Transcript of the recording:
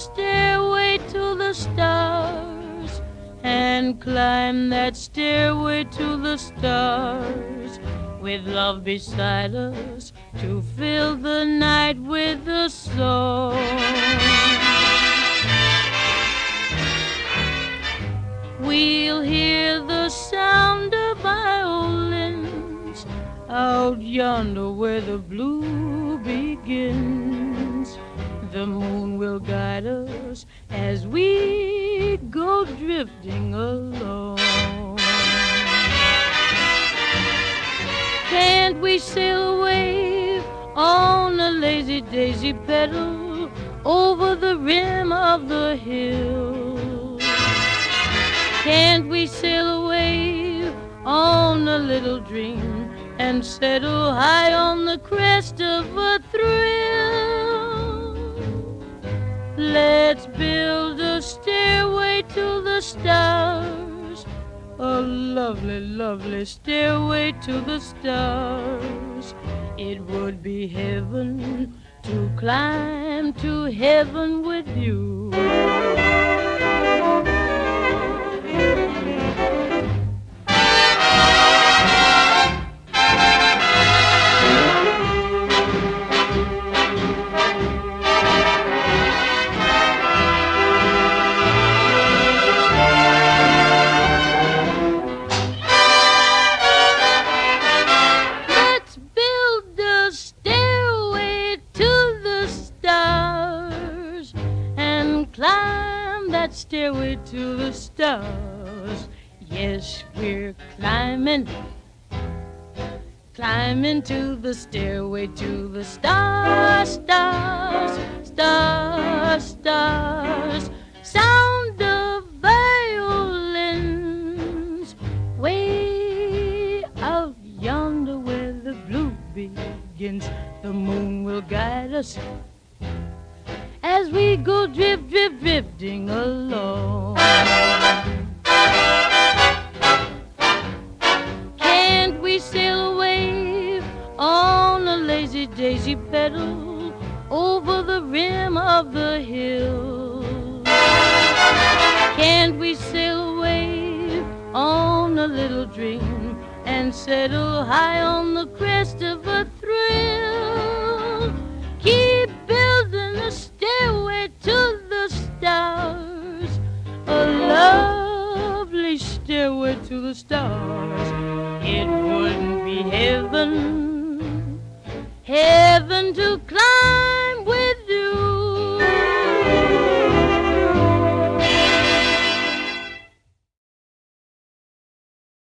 stairway to the stars and climb that stairway to the stars with love beside us to fill the night with a song. We'll hear the sound of violins out yonder where the blue begins. The moon will guide us as we go drifting along. Can't we sail away on a lazy daisy petal over the rim of the hill? Can't we sail away on a little dream and settle high on the crest of a stars a lovely, lovely stairway to the stars. It would be heaven to climb to heaven with you. Stairway to the stars. Yes, we're climbing, climbing to the stairway to the stars, stars, stars, stars. Sound of violins way out yonder where the blue begins. The moon will guide us we go drift, drift, drifting along. Can't we sail away on a lazy daisy petal over the rim of the hill? Can't we sail away on a little dream and settle high on the crest of a thrill? Stairway to the stars. It wouldn't be heaven, heaven to climb